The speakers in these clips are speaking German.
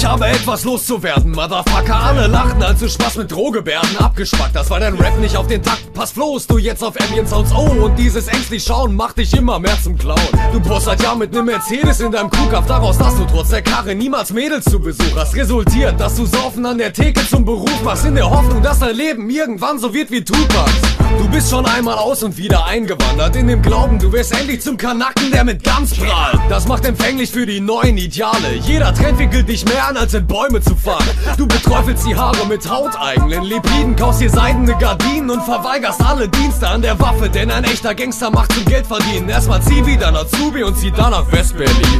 Ich habe etwas loszuwerden, Motherfucker. Alle lachten, als du Spaß mit Drohgebärden abgespackt. Das war dein Rap nicht auf den Takt. Pass floß, du jetzt auf Ambient Sounds. Oh, und dieses ängstlich Schauen macht dich immer mehr zum Clown. Du post seit Jahren mit nem Mercedes in deinem Kuhkauf. Daraus, dass du trotz der Karre niemals Mädels zu Besuch hast. Resultiert, dass du Saufen an der Theke zum Beruf machst. In der Hoffnung, dass dein Leben irgendwann so wird wie Tupacs. Du bist schon einmal aus und wieder eingewandert. In dem Glauben, du wirst endlich zum Kanacken, der mit ganz prahlt. Das macht empfänglich für die neuen Ideale. Jeder Trend wickelt dich mehr an, als in Bäume zu fahren. Du beträufelst die Haare mit hauteigenen Lipiden, kaufst dir seidene Gardinen und verweigerst alle Dienste an der Waffe. Denn ein echter Gangster macht zum Geld verdienen. Erstmal zieh wieder nach Zubi und zieh dann nach Westberlin.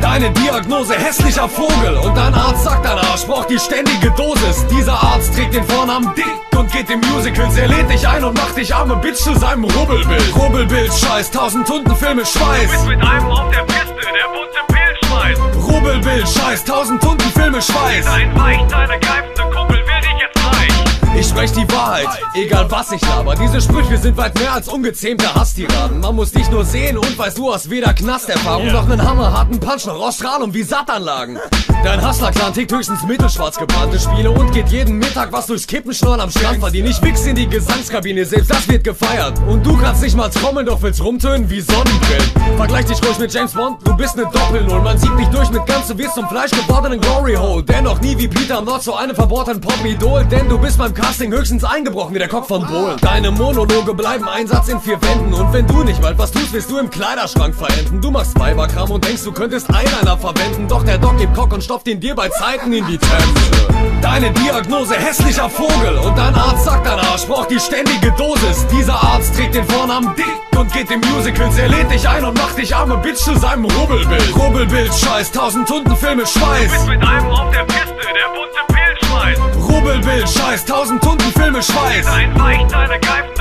Deine Diagnose hässlicher Vogel und dein Arzt sagt, dein Arsch braucht die ständige Dosis. Dieser Arzt trägt den Vornamen Dick und geht in Musicals. Er lädt dich ein und macht dich arme Bitch zu seinem Rubbelbild. Rubbelbild, Scheiß, tausend Tunden Filme, Schweiß. Bist mit einem auf der Piste, der bunte Pilz schmeißt. Rubbelbild, Scheiß, tausend Tunden Filme, Schweiß. Dein Weich, deine greifende Ich sprech die Wahrheit, egal was ich laber. Diese Sprüche sind weit mehr als ungezähmte Hasstiraden. Man muss dich nur sehen und weißt du hast weder Knasterfahrung noch nen hammerharten Punch noch Australum wie Sattanlagen. Dein Hustler-Clan tickt höchstens mittelschwarz gebrannte Spiele und geht jeden Mittag was durchs Kippenschnorren am Strand verdienen. Ich wichs in die Gesangskabine, selbst das wird gefeiert. Und du kannst nicht mal trommeln, doch willst rumtönen wie Sonnenbrillen. Vergleich dich ruhig mit James Bond, du bist ne Doppelnull. Man sieht dich durch mit ganz, du wirst zum Fleisch gewordenen Glory Hole. Dennoch nie wie Peter Nord zu einem verbohrten Pop-Idol, denn du bist beim Casting höchstens eingebrochen wie der Koch von Bohlen. Deine Monologe bleiben ein Satz in vier Wänden und wenn du nicht bald was tust, wirst du im Kleiderschrank verenden. Du machst Weiberkram und denkst, du könntest Eyeliner verwenden, doch der Doc gibt Kock und stopft ihn dir bei Zeiten in die Themse. Deine Diagnose hässlicher Vogel und dein Arzt sagt, dein Arsch braucht die ständige Dosis. Dieser Arzt trägt den Vornamen Dick und geht in Musicals. Er lädt dich ein und macht dich arme Bitch zu seinem Rubbelbild. Rubbelbild, Scheiß, tausend Tunden Filme, Schweiß. Bist mit einem auf der Piste, Dein Weich, deine greifende